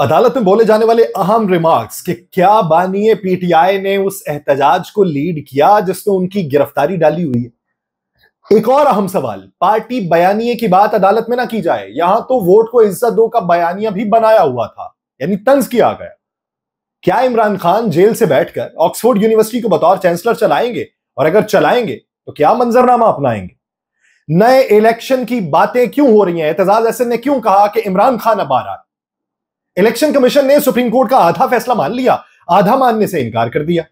अदालत में बोले जाने वाले अहम रिमार्क्स कि क्या बानिए पीटीआई ने उस एहतजाज को लीड किया जिसमें उनकी गिरफ्तारी डाली हुई है? एक और अहम सवाल, पार्टी बयानिए की बात अदालत में ना की जाए, यहाँ तो वोट को इज़्ज़त दो का बयानिया भी बनाया हुआ था, यानी तंज किया गया। क्या इमरान खान जेल से बैठकर ऑक्सफोर्ड यूनिवर्सिटी को बतौर चांसलर चलाएँगे? और अगर चलाएँगे तो क्या मंजरनामा अपनाएँगे? नए इलेक्शन की बातें क्यों हो रही हैं? एतजाज एहसन ने क्यों कहा कि इमरान खान अब आ रहा है इलेक्शन कमीशन ने सुप्रीम कोर्ट का आधा फैसला मान लिया, आधा मानने से इनकार कर दिया।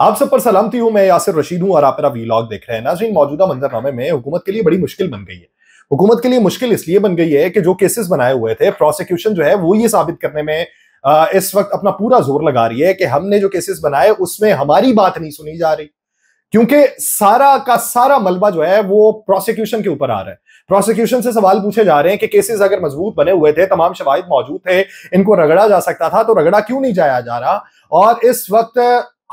आप सब पर सलामती हूँ मैं यासिर रशीद हूँ और आप मेरा वीलॉग देख रहे हैं। नाजरीन, मौजूदा मंजरनामे में हुकूमत के लिए बड़ी मुश्किल बन गई है। हुकूमत के लिए मुश्किल इसलिए बन गई है कि जो केसेस बनाए हुए थे प्रोसिक्यूशन जो है, वो ये साबित करने में इस वक्त अपना पूरा ज़ोर लगा रही है कि हमने जो केसेस बनाए, उसमें हमारी बात नहीं सुनी जा रही। क्योंकि सारा का सारा मलबा जो है, वो प्रोसिक्यूशन के ऊपर आ रहा है। प्रोसिक्यूशन से सवाल पूछे जा रहे हैं कि केसेस अगर मज़बूत बने हुए थे, तमाम शवाहिद मौजूद थे, इनको रगड़ा जा सकता था तो रगड़ा क्यों नहीं जाया जा रहा? और इस वक्त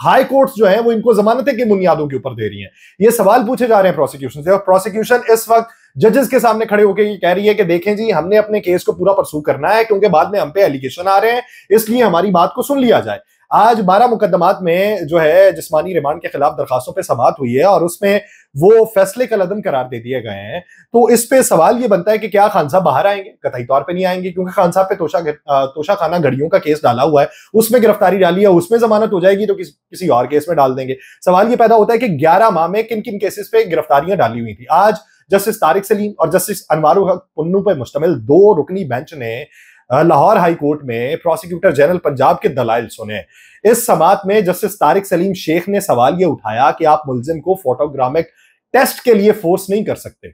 हाई कोर्ट जो है, वो इनको जमानतें की बुनियादों के ऊपर दे रही हैं। ये सवाल पूछे जा रहे हैं प्रोसिक्यूशन से, और प्रोसिक्यूशन इस वक्त जजेस के सामने खड़े होकर ये कह रही है कि देखें जी, हमने अपने केस को पूरा परसू करना है, क्योंकि बाद में हम पे एलिगेशन आ रहे हैं, इसलिए हमारी बात को सुन लिया जाए। आज बारह मुकदमात में जो है जिसमानी रिमांड के खिलाफ दरखास्तों पर समात हुई है और उसमें वो फैसले का लदम करार दे दिए गए हैं। तो इस पे सवाल ये बनता है कि क्या खान साहब बाहर आएँगे? कतई तौर पे नहीं आएँगे? क्योंकि खान साहब पे तोशा तोशा खाना घड़ियों का केस डाला हुआ है। उसमें गिरफ्तारी डाली है उसमें जमानत हो जाएगी तो किस, किसी और केस में डाल देंगे। सवाल ये पैदा होता है कि ग्यारह माह में किन किन केसेस पे गिरफ्तारियाँ डाली हुई थी? आज जस्टिस तारिक सलीम और जस्टिस अनवारू पुन्नू पर मुश्तमिल दो रुकनी बेंच ने लाहौर हाई कोर्ट में प्रोसिक्यूटर जनरल पंजाब के दलाइल सुने। इस समात में जस्टिस तारिक सलीम शेख ने सवाल यह उठाया कि आप मुलजिम को फोटोग्रामिक टेस्ट के लिए फोर्स नहीं कर सकते।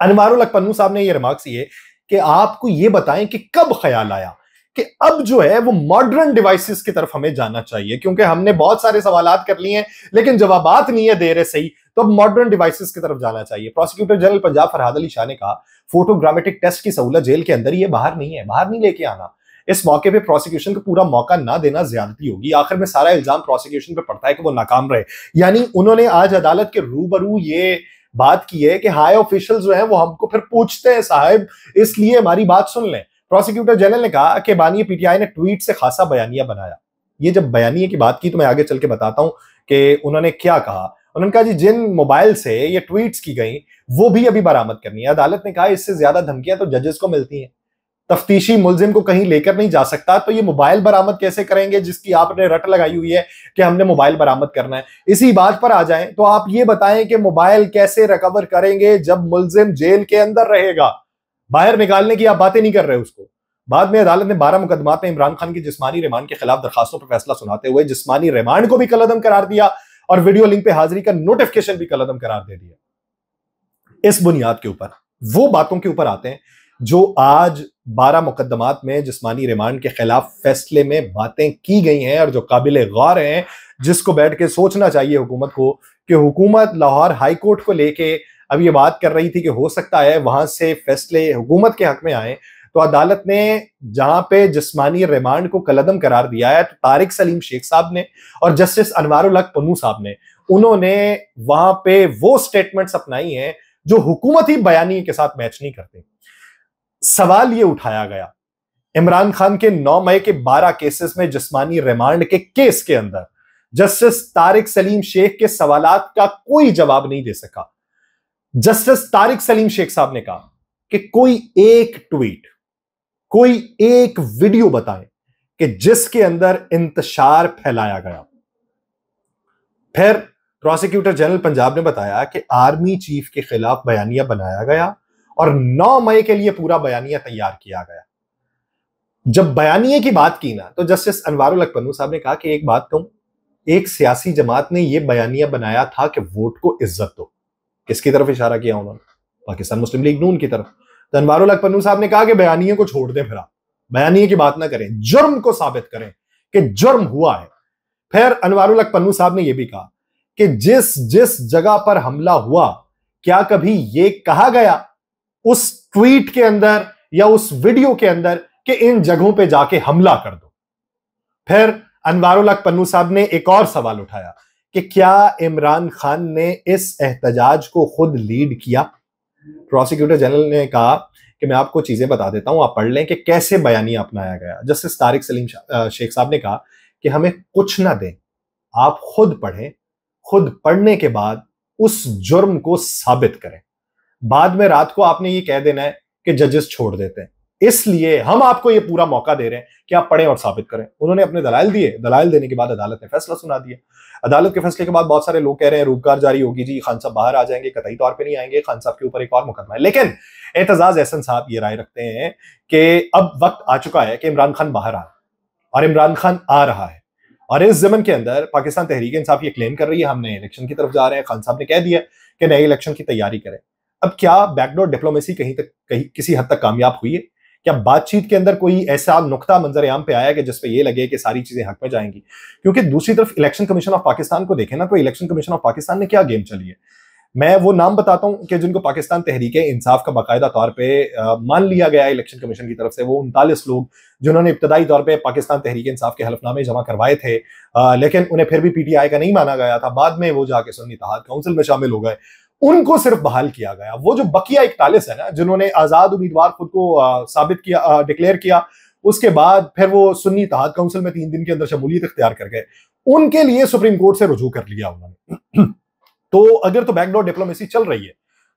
अनवारुल पन्नू साहब ने यह रिमार्क्स ये कि आपको यह बताएँ कि कब ख्याल आया? कि अब जो है वो मॉडर्न डिवाइसेस की तरफ़ हमें जाना चाहिए, क्योंकि हमने बहुत सारे सवाल कर लिए हैं, लेकिन जवाबात नहीं है दे रहे सही तो अब मॉडर्न डिवाइसेस की तरफ़ जाना चाहिए। प्रोसिक्यूटर जनरल पंजाब फरहाद अली शाह ने कहा फोटोग्रामेटिक टेस्ट की सहूलत जेल के अंदर है बाहर नहीं है, बाहर नहीं लेके आना। इस मौके पे प्रोसिक्यूशन को पूरा मौका ना देना ज्यादती होगी। आखिर में सारा इल्ज़ाम प्रोसिक्यूशन पे पड़ता है कि वो नाकाम रहे। यानी उन्होंने आज अदालत के रूबरू ये बात की है कि हाई ऑफिशियल जो है वो हमको फिर पूछते हैं, साहब, इसलिए हमारी बात सुन लें। प्रोसिक्यूटर जनरल ने कहा कि बानिया पीटीआई ने ट्वीट से खासा बयानिया बनाया। ये जब बयानिया की बात की तो मैं आगे चल के बताता हूँ कि उन्होंने क्या कहा। उन्होंने कहा, जी, जिन मोबाइल से ये ट्वीट्स की गई, वो भी अभी बरामद करनी है। अदालत ने कहा, इससे ज़्यादा धमकियाँ तो जजेस को मिलती हैं। तफ्तीशी मुलजिम को कहीं लेकर नहीं जा सकता तो ये मोबाइल बरामद कैसे करेंगे, जिसकी आपने रट लगाई हुई है कि हमने मोबाइल बरामद करना है? इसी बात पर आ जाएँ तो आप ये बताएँ कि मोबाइल कैसे रिकवर करेंगे जब मुलजिम जेल के अंदर रहेगा। बाहर निकालने की आप बातें नहीं कर रहे उसको। बाद में अदालत ने बारह मुकदमात में इमरान खान की जिसमानी रिमांड के खिलाफ दरखास्तों पर फैसला सुनाते हुए जिसमानी रिमांड को भी कलदम करार दिया और वीडियो लिंक पे हाजिरी का नोटिफिकेशन भी कलदम करार दे दिया। इस बुनियाद के ऊपर, वो बातों के ऊपर आते हैं जो आज बारह मुकदमात में जिसमानी रिमांड के खिलाफ फैसले में बातें की गई हैं और जो काबिल गौर हैं, जिसको बैठ के सोचना चाहिए हुकूमत को कि हुकूमत लाहौर हाईकोर्ट को लेके अब ये बात कर रही थी कि हो सकता है वहाँ से फैसले हुकूमत के हक में आए। तो अदालत ने जहाँ पे जिस्मानी रिमांड को कलदम करार दिया है तो तारिक सलीम शेख साहब ने और जस्टिस अनवारुल हक पन्नू साहब ने, उन्होंने वहाँ पे वो स्टेटमेंट्स अपनाई हैं जो हुकूमत बयानी के साथ मैच नहीं करते। सवाल ये उठाया गया, इमरान खान के 9 मई के 12 केसेस में जिस्मानी रिमांड के केस के अंदर, जस्टिस तारिक सलीम शेख के सवालात का कोई जवाब नहीं दे सका। जस्टिस तारिक सलीम शेख साहब ने कहा कि कोई एक ट्वीट, कोई एक वीडियो बताएँ कि जिसके अंदर इंतशार फैलाया गया। फिर प्रोसिक्यूटर जनरल पंजाब ने बताया कि आर्मी चीफ के खिलाफ बयानिया बनाया गया और 9 मई के लिए पूरा बयानिया तैयार किया गया। जब बयानिए की बात की ना तो जस्टिस अनवारुल पन्नू साहब ने कहा कि एक बात कहूँ, एक सियासी जमात ने यह बयानिया बनाया था कि वोट को इज़्ज़त दो। किसकी तरफ़ इशारा किया उन्होंने? पाकिस्तान मुस्लिम लीग नून की तरफ़। तो अनवारुल पन्नू साहब ने कहा कि बयानिए को छोड़ दें फिर आप। बयानिए की बात ना करें, जुर्म को साबित करें कि जुर्म हुआ है। फिर अनवारुल पन्नू साहब ने यह भी कहा कि जिस जिस जगह पर हमला हुआ, क्या कभी यह कहा गया उस ट्वीट के अंदर या उस वीडियो के अंदर कि इन जगहों पे जाके हमला कर दो? फिर अनवारुल पन्नू साहब ने एक और सवाल उठाया कि क्या इमरान खान ने इस एहतजाज को खुद लीड किया? प्रोसिक्यूटर जनरल ने कहा कि मैं आपको चीज़ें बता देता हूँ, आप पढ़ लें कि कैसे बयानिया अपनाया गया। जस्टिस तारिक सलीम शेख साहब ने कहा कि हमें कुछ ना दें, आप खुद पढ़ें, खुद पढ़ने के बाद उस जुर्म को साबित करें। बाद में रात को आपने ये कह देना है कि जजेस छोड़ देते हैं। इसलिए हम आपको ये पूरा मौका दे रहे हैं कि आप पढ़ें और साबित करें। उन्होंने अपने दलाल दिए। दलाल देने के बाद अदालत ने फैसला सुना दिया। अदालत के फैसले के बाद बहुत सारे लोग कह रहे हैं रूपकार जारी होगी। जी, खान साहब बाहर आ जाएँगे, कतई तौर पर नहीं आएँगे। खान साहब के ऊपर एक और मुकदमा है। लेकिन एतजाज एहसन साहब ये राय रखते हैं कि अब वक्त आ चुका है कि इमरान खान बाहर आ और इमरान खान आ रहा है। और इस जमन के अंदर पाकिस्तान तहरीक इंसाफ ये क्लेम कर रही है, हमने इलेक्शन की तरफ़ जा रहे हैं। खान साहब ने कह दिया कि नए इलेक्शन की तैयारी करें। अब क्या बैकडोर डिप्लोमेसी कहीं तक, कहीं किसी हद तक कामयाब हुई है? क्या बातचीत के अंदर कोई ऐसा नुकता मंजर आम पे आया कि जिसपे ये लगे कि सारी चीज़ें हक में जाएँगी? क्योंकि दूसरी तरफ़ इलेक्शन कमीशन ऑफ़ पाकिस्तान को देखें ना तो इलेक्शन कमीशन ऑफ़ पाकिस्तान ने क्या गेम चली है? मैं वो नाम बताता हूँ कि जिनको पाकिस्तान तहरीक इंसाफ का बाकायदा तौर पर मान लिया गया इलेक्शन कमीशन की तरफ़ से वो उनतालीस लोग जिन्होंने इब्तदाई तौर पर पाकिस्तान तहरीक इंसाफ के हलफनामे जमा करवाए थे आ, लेकिन उन्हें फिर भी पीटीआई का नहीं माना गया था। बाद में वो जाके सुन्नी तहाद काउंसिल में शामिल हो गए। उनको सिर्फ़ बहाल किया गया। वो जो बकिया इकतालीस है ना, जिन्होंने आज़ाद उम्मीदवार खुद को साबित किया डिक्लेयर किया, उसके बाद फिर वो सुन्नी तहाद काउंसिल में तीन दिन के अंदर शमूलियत इख्तियार कर गए। उनके लिए सुप्रीम कोर्ट से रुजू कर लिया उन्होंने। तो अगर तो बैकडोर डिप्लोमेसी चल रही है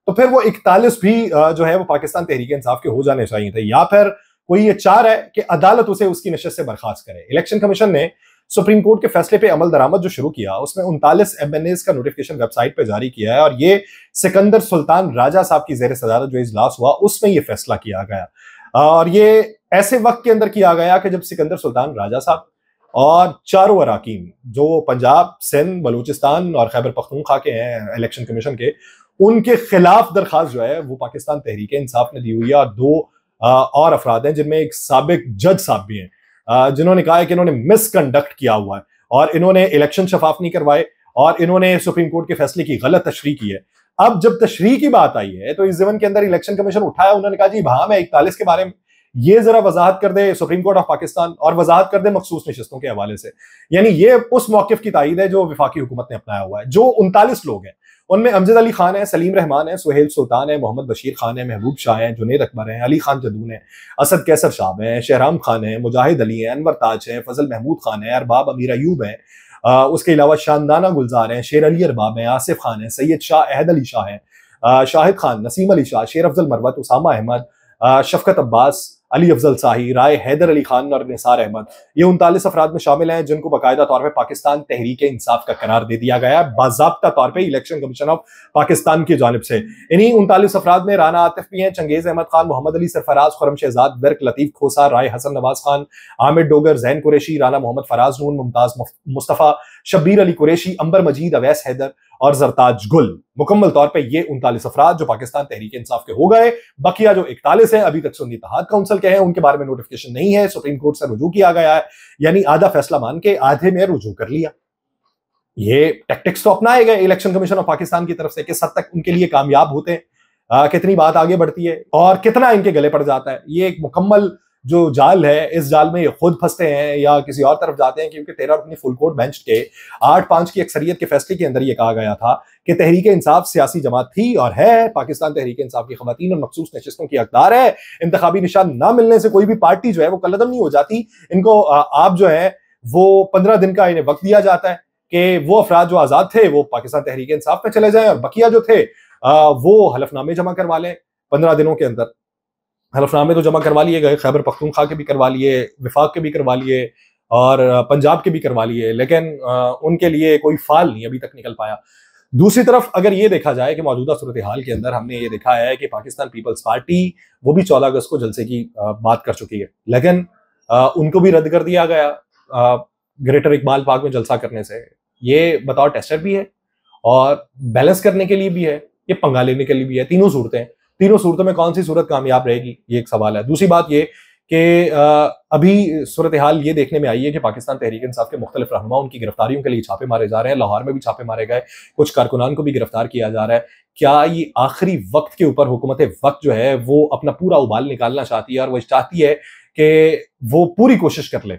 तो फिर वो इकतालीस भी जो है वो पाकिस्तान तहरीक इंसाफ के हो जाने चाहिए थे। या फिर कोई ये चार है कि अदालत उसे उसकी नशस्त से बर्खास्त करे। इलेक्शन कमीशन ने सुप्रीम कोर्ट के फैसले पे अमल दरामद जो शुरू किया, उसमें उनतालीस एम का नोटिफिकेशन वेबसाइट पे जारी किया है और ये सिकंदर सुल्तान राजा साहब की जेर सदारत जो इजलास हुआ, उसमें ये फैसला किया गया। और ये ऐसे वक्त के अंदर किया गया कि जब सिकंदर सुल्तान राजा साहब और चारों अरकान, जो पंजाब, सिंध, बलूचिस्तान और खैबर पख्तूनख्वा के हैं इलेक्शन कमीशन के, उनके खिलाफ दरखास्त जो है, वो पाकिस्तान तहरीक इंसाफ ने दी हुई है और दो और अफराद हैं, जिनमें एक सबक जज साहब भी हैं। जिन्होंने कहा है कि इन्होंने मिसकंडक्ट किया हुआ है और इन्होंने इलेक्शन शफाफ नहीं करवाए और इन्होंने सुप्रीम कोर्ट के फैसले की गलत तशरी की है। अब जब तशरी की बात आई है तो इस जीवन के अंदर इलेक्शन कमीशन उठाया, उन्होंने कहा, जी हाँ मैं इकतालीस के बारे में ये जरा वजाहत कर दे सुप्रीम कोर्ट ऑफ़ पाकिस्तान और वजाहत कर दे मखसूस नशस्तों के हवाले से। यानी ये उस मौकफ की तायद है जो विफाकी हुकूमत ने अपनाया हुआ है, जो उनतालीस लोग हैं। उनमें अमजद अली खान है, सलीम रहमान है, सुहेल सुल्तान है, मोहम्मद बशीर खान है, महबूब शाह है, जुनेद अकबर है, अली खान जदून है, असद कैसर शाह है, शहराम खान है, मुजाहिद अली है, अनवर ताज है, फजल महमूद खान है, अरबाब अमीर अयूब है उसके अलावा शानदाना गुलजार है, शेर अली अरबाब है, आसिफ खान है, सैयद शाह अहद अली शाह है शाहिद खान, नसीम अली शाह, शेर अफजल मरवत, उसामा अहमद शफकत अब्बास अली अफजल शाही, राय हैदर अली खान और निसार अहमद। ये उनतालीस अफराद में शामिल हैं, जिनको बाकायदा तौर पर पाकिस्तान तहरीक इंसाफ का करार दे दिया गया है बाबा तौर पर इलेक्शन कमीशन ऑफ़ पाकिस्तान की जानब से। इन्हीं उनतालीस अफराद में राना आतिफ भी हैं, चंगेज अहमद खान, मोहम्मद अली सरफराज, खुरम शहजाद वर्क लतीफ खोसा, राय हसन नवाज़ खान, आमिर डोगर, जैन कुरेशी, राना मोहम्मद फराज नून, मुमताज़ मुस्तफ़ा, शब्बीर अली कुरेशी, अंबर मजीद, अवैस हैदर और जरताज गुल। मुकम्मल तौर पर ये उनतालीस अफराद जो पाकिस्तान तहरीक इंसाफ के हो गए। बकिया जो इकतालीस है, अभी तक सुन्नी तहाद काउंसिल के हैं, उनके बारे में नोटिफिकेशन नहीं है। सुप्रीम कोर्ट से रुजू किया गया है। यानी आधा फैसला मान के आधे में रुजू कर लिया। ये टेक्टिक्स तो अपनाए गए। इलेक्शन कमीशन ऑफ़ पाकिस्तान की तरफ़ से किस हद तक उनके लिए कामयाब होते हैं? कितनी बात आगे बढ़ती है? और कितना इनके गले पड़ जाता है? ये एक मुकम्मल जो जाल है, इस जाल में ये खुद फंसते हैं या किसी और तरफ़ जाते हैं क्योंकि तेरह रुकनी फुल कोर्ट बेंच के आठ पाँच की अक्सरियत के फैसले के अंदर ये कहा गया था कि तहरीक इंसाफ सियासी जमात थी और है, पाकिस्तान तहरीक इंसाफ की खवतिन और मखसूस नशस्तों की अकदार है। इंतबी निशान ना मिलने से कोई भी पार्टी जो है वो कलदम नहीं हो जाती। इनको आप जो है, वो पंद्रह दिन का इन्हें वक्त दिया जाता है कि वो अफराद जो आज़ाद थे, वो पाकिस्तान तहरीक इंसाफ में चले जाएँ और बकिया जो थे वो हलफनामे जमा करवा लें पंद्रह दिनों के अंदर। हलफनामे तो जमा करवा लिए गए, खैबर पख्तूनख्वा के भी करवा लिए, विफाक के भी करवा लिए और पंजाब के भी करवा लिए, लेकिन उनके लिए कोई फाल नहीं अभी तक निकल पाया। दूसरी तरफ़ अगर ये देखा जाए कि मौजूदा सूरत हाल के अंदर हमने ये देखा है कि पाकिस्तान पीपल्स पार्टी, वो भी चौदह अगस्त को जलसे की बात कर चुकी है। लेकिन उनको भी रद्द कर दिया गया ग्रेटर इकबाल पार्क में जलसा करने से। ये बतौर टेस्टर भी है और बैलेंस करने के लिए भी है, ये पंगा लेने के लिए भी है, तीनों सूरतें। तीनों सूरतों में कौन सी सूरत कामयाब रहेगी? ये एक सवाल है। दूसरी बात ये कि अभी सूरत हाल ये देखने में आई है कि पाकिस्तान तहरीक इंसाफ के मुख्तलिफ़ रहनुमा उनकी गिरफ्तारियों के लिए छापे मारे जा रहे हैं। लाहौर में भी छापे मारे गए। कुछ कारकुनान को भी गिरफ़्तार किया जा रहा है। क्या ये आखिरी वक्त के ऊपर हुकूमत वक्त जो है, वो अपना पूरा उबाल निकालना चाहती है और वो चाहती है कि वो पूरी कोशिश कर ले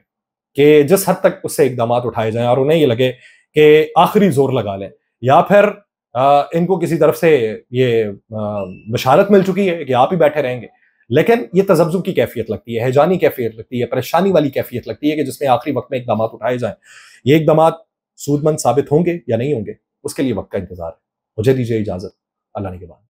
कि जिस हद तक उससे इकदाम उठाए जाएँ और उन्हें ये लगे कि आखिरी ज़ोर लगा लें। या फिर इनको किसी तरफ़ से ये बशारत मिल चुकी है कि आप ही बैठे रहेंगे। लेकिन ये तजब्जुब की कैफियत लगती है, हैजानी कैफियत लगती है, परेशानी वाली कैफियत लगती है कि जिसमें आखिरी वक्त में इकदाम उठाए जाएँ। ये इकदाम सूदमंद साबित होंगे या नहीं होंगे, उसके लिए वक्त का इंतज़ार है। मुझे दीजिए इजाज़त। अल्लाह ने के बाद